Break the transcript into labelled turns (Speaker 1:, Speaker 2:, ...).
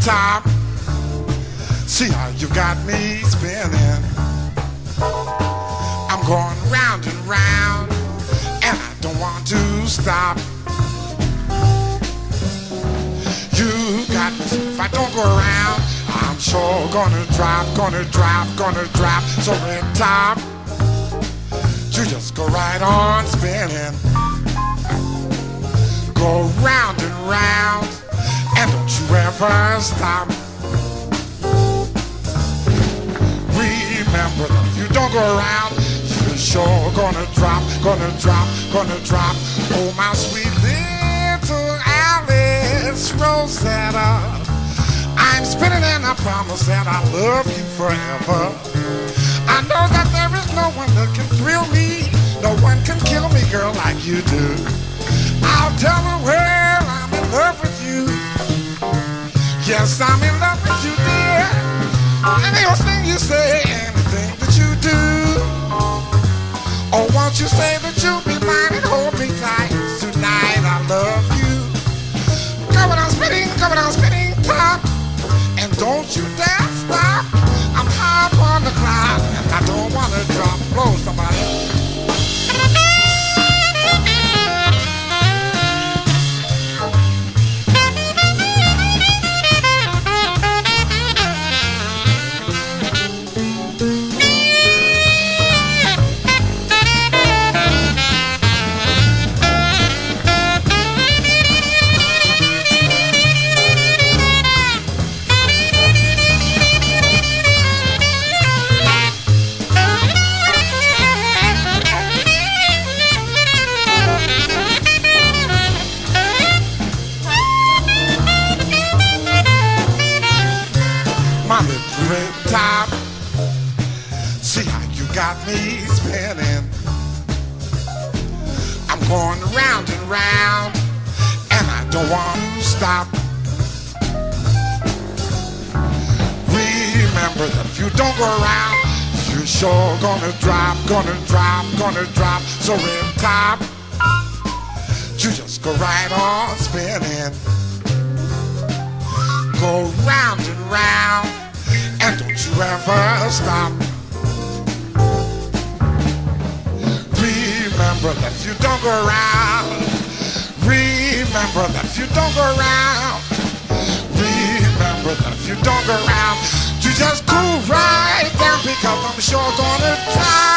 Speaker 1: top. See how you got me spinning. I'm going round and round, and I don't want to stop. You got me. If I don't go around, I'm sure gonna drop, gonna drop, gonna drop. So red top, you just go right on spinning. Stop. Remember if you don't go around, you're sure gonna drop, gonna drop, gonna drop. Oh, my sweet little Alice Rosetta. I'm spinning and I promise that I love you forever. I know that there is no one that can thrill me. No one can kill me, girl, like you do. Yes, I'm in love with you, dear. Anything you say, anything that you do. Oh, won't you say that you'll be mine and hold me tight tonight? I love you. Coming on spinning, coming on spinning top. And don't you dare red top. See how you got me spinning. I'm going round and round, and I don't want to stop. Remember that if you don't go around, you're sure gonna drop, gonna drop, gonna drop. So red top, you just go right on spinning go round and round, stop. Remember that you don't go around, remember that you don't go around, remember that you don't go around, you just cool right down because I'm sure gonna try.